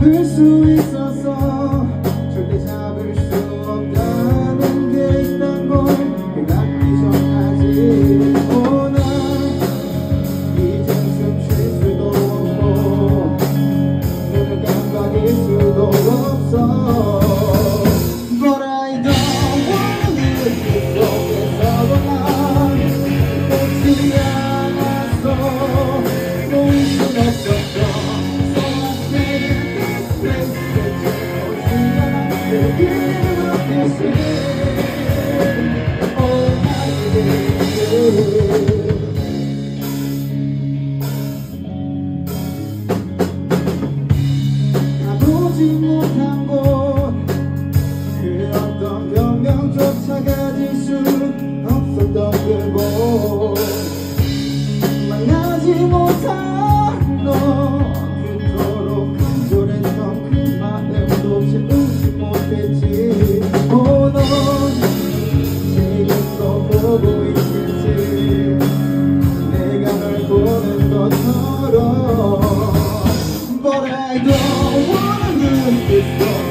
잡을 수 있어서 절대 잡을 수 없다는 게 있단 걸그 낫기 전까지 이젠 숨쉴 수도 없고 눈을 깜빡일 수도 없어. 가지 못한 곳그 어떤 변명조차 가질 수 없었던 그곳. 만나지 못한 너 그토록 간절했던 그 마음도 없이 울지 못했지. 오너 지금도 보고 있겠지. 내가 널 보는 것처럼 But I don't wanna Come this way.